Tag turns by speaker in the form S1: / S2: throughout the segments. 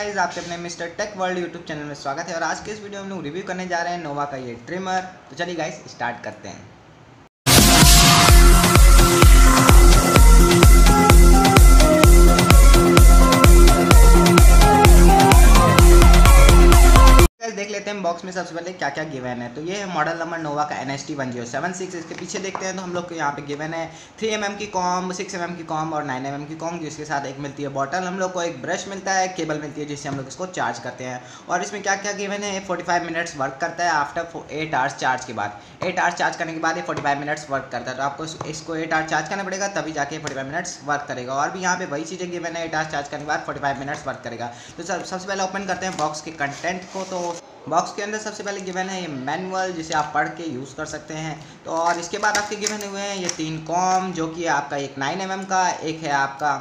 S1: Guys आपके अपने Mister Tech World YouTube channel में स्वागत है और आज के इस वीडियो में हम लोग रिव्यू करने जा रहे हैं नोवा का ये ट्रिमर तो चलिए गाइस स्टार्ट करते हैं। देख लेते हैं बॉक्स में सबसे पहले क्या क्या गिवन है। तो ये है मॉडल नंबर नोवा का N S T one zero seven six इसके पीछे देखते हैं तो हम लोग को यहाँ पे गिवन है थ्री एम एम की कॉम सिक्स एम एम की कॉम और नाइन एम एम की कॉम जिसके साथ एक मिलती है बॉटल हम लोग को एक ब्रश मिलता है केबल मिलती है, जिससे हम लोग इसको चार्ज करते हैं। और इसमें क्या क्या गिवन है? फोर्टी फाइव मिनट्स वर्क करता है आफ्टर एट आवर्स चार्ज के बाद। एट आवर्स चार्ज करने के बाद ये फोर्टी फाइव मिनट्स वर्क करता है। तो आपको इसको एट आवर्स चार्ज करना पड़ेगा, तभी जाके फोर्टी फाइव मिनट्स वर्क करेगा। और भी यहाँ पे वही चीज़ें गिवन है एट आवर्स चार्ज करने के बाद फोर्टी फाइव मिनट्स वर्क करेगा। तो सबसे पहले ओपन करते हैं बॉक्स के कंटेंट को तो बॉक्स के अंदर सबसे पहले गिवन है ये मैनुअल जिसे आप पढ़ के यूज़ कर सकते हैं। तो और इसके बाद आपके गिवन हुए हैं ये तीन कॉम जो कि आपका एक नाइन एम का, एक है आपका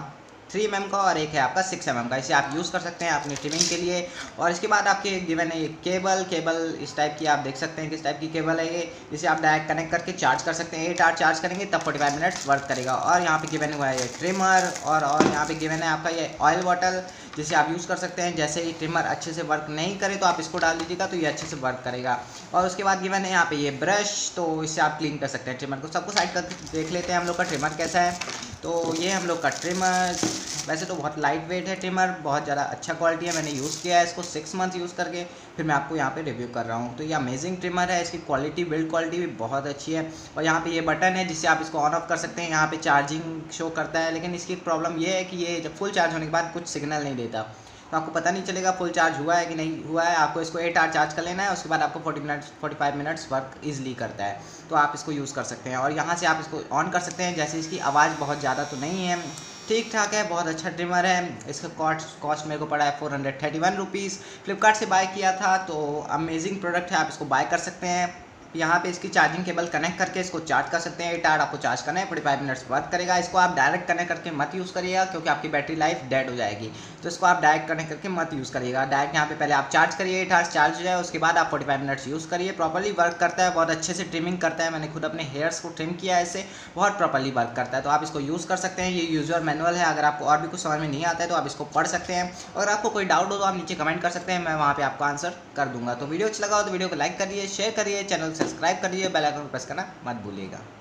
S1: थ्री एम का और एक है आपका सिक्स एम का। इसे आप यूज़ कर सकते हैं अपनी ट्रिमिंग के लिए। और इसके बाद आपके गिवन है ये केबल केबल इस टाइप की आप देख सकते हैं किस टाइप की केबल है ये। इसे आप डायरेक्ट कनेक्ट करके चार्ज कर सकते हैं। एट आर चार्ज करेंगे तब फोर्टी फाइव मिनट्स वर्क करेगा। और यहाँ पे गिवन हुआ है ये ट्रिमर और और यहाँ पे गिवन है आपका ये ऑयल बॉटल जिसे आप यूज़ कर सकते हैं। जैसे ही ट्रिमर अच्छे से वर्क नहीं करे तो आप इसको डाल दीजिएगा तो ये अच्छे से वर्क करेगा। और उसके बाद गिवन है यहाँ पे ये ब्रश तो इससे आप क्लीन कर सकते हैं ट्रिमर को। सबको साइड कर देख लेते हैं हम लोग का ट्रिमर कैसा है। तो ये हम लोग का ट्रिमर वैसे तो बहुत लाइट वेट है ट्रिमर बहुत ज़्यादा अच्छा क्वालिटी है, मैंने यूज़ किया है इसको सिक्स मंथ्स यूज़ करके, फिर मैं आपको यहाँ पे रिव्यू कर रहा हूँ। तो ये अमेजिंग ट्रिमर है, इसकी क्वालिटी बिल्ड क्वालिटी भी बहुत अच्छी है। और यहाँ पे ये बटन है जिससे आप इसको ऑन ऑफ़ कर सकते हैं, यहाँ पे चार्जिंग शो करता है, लेकिन इसकी प्रॉब्लम ये है कि ये जब फुल चार्ज होने के बाद कुछ सिग्नल नहीं देता। तो आपको पता नहीं चलेगा फुल चार्ज हुआ है कि नहीं हुआ है, आपको इसको एट आर चार्ज कर लेना है, उसके बाद आपको forty minutes forty five minutes work easily करता है। तो आप इसको यूज़ कर सकते हैं। और यहाँ से आप इसको ऑन कर सकते हैं, जैसे इसकी आवाज़ बहुत ज़्यादा तो नहीं है ठीक ठाक है, बहुत अच्छा ट्रिमर है। इसका कॉस्ट कॉस्ट मेरे को पड़ा है four hundred thirty one rupees Flipkart से बाय किया था तो अमेजिंग प्रोडक्ट है, आप इसको बाय कर सकते हैं। यहाँ पे इसकी चार्जिंग केबल कनेक्ट करके इसको चार्ज कर सकते हैं। एट आवर आपको चार्ज करना है। फोर्टी फाइव मिनट्स वर्क करेगा। इसको आप डायरेक्ट कनेक्ट करके मत यूज़ करिएगा, क्योंकि आपकी बैटरी लाइफ डेड हो जाएगी। तो इसको आप डायरेक्ट कनेक्ट करके मत यूज़ करिएगा। डायरेक्ट यहाँ पे पहले आप चार्ज करिए एट आवर्स चार्ज हो जाए, उसके बाद आप फोर्टी फाइव मिनट्स यूज़ करिए। प्रॉपरली वर्क करता है, बहुत अच्छे से ट्रिमिंग करता है। मैंने खुद अपने हेयर्स को ट्रिम किया है इससे बहुत प्रॉपरली वर्क करता है। तो आप इसको यूज़ कर सकते हैं। ये यूज़र मैनुअल है। अगर आपको और भी कुछ समझ में नहीं आता है तो आप इसको पढ़ सकते हैं। अगर आपको कोई डाउट हो तो आप नीचे कमेंट कर सकते हैं। मैं वहाँ पर आपको आंसर कर दूँगा। तो वीडियो अच्छा लगा हो तो वीडियो को लाइक करिए शेयर करिए चैनल सब्सक्राइब कर लीजिए बेल आइकन प्रेस करना मत भूलिएगा।